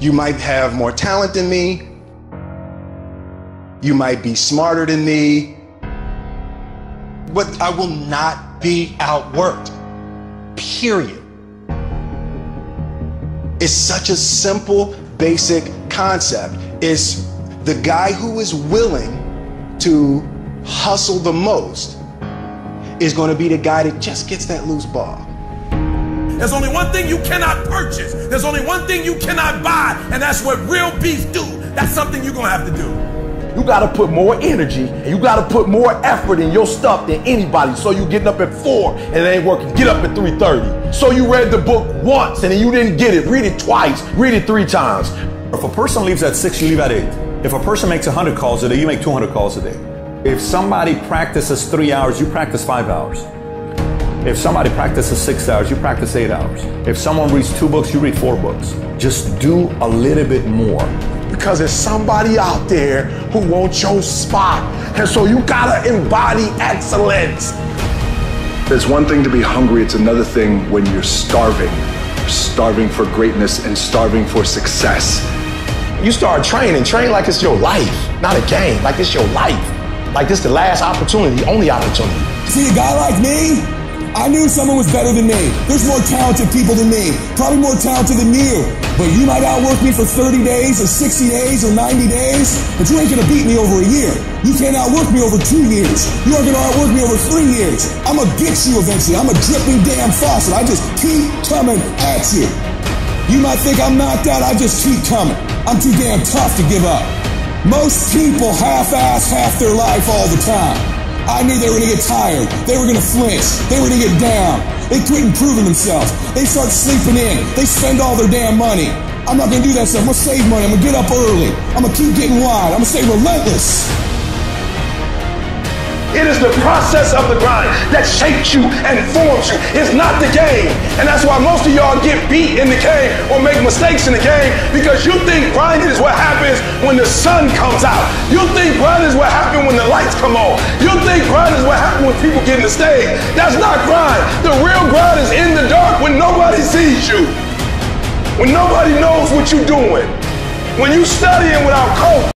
You might have more talent than me. You might be smarter than me. But I will not be outworked. Period. It's such a simple, basic concept. It's the guy who is willing to hustle the most is going to be the guy that just gets that loose ball. There's only one thing you cannot purchase. There's only one thing you cannot buy, and that's what real beef do. That's something you're gonna have to do. You gotta put more energy and you gotta put more effort in your stuff than anybody. So you getting up at four and it ain't working. Get up at 3:30. So you read the book once and then you didn't get it. Read it twice. Read it three times. If a person leaves at six, you leave at eight. If a person makes 100 calls a day, you make 200 calls a day. If somebody practices three hours, you practice five hours. If somebody practices six hours, you practice eight hours. If someone reads two books, you read four books. Just do a little bit more. Because there's somebody out there who wants your spot. And so you gotta embody excellence. It's one thing to be hungry, it's another thing when you're starving. You're starving for greatness and starving for success. You start training, train like it's your life, not a game, like it's your life. Like this the last opportunity, only opportunity. See a guy like me? I knew someone was better than me. There's more talented people than me. Probably more talented than you. But you might outwork me for 30 days or 60 days or 90 days, but you ain't gonna beat me over a year. You can't outwork me over two years. You aren't gonna outwork me over three years. I'm gonna get you eventually. I'm a dripping damn faucet. I just keep coming at you. You might think I'm not that. I just keep coming. I'm too damn tough to give up. Most people half-ass half their life all the time. I knew they were going to get tired. They were going to flinch. They were going to get down. They quit improving themselves. They start sleeping in. They spend all their damn money. I'm not going to do that stuff. I'm going to save money. I'm going to get up early. I'm going to keep getting wide. I'm going to stay relentless. It is the process of the grind that shapes you and forms you. It's not the game. And that's why most of y'all get beat in the game or make mistakes in the game because you think grinding is what happens when the sun comes out. You think grinding is what happens when the lights come on. Think grinding is what happens when people get in the stage. That's not grind. The real grind is in the dark when nobody sees you. When nobody knows what you're doing. When you studying without coach.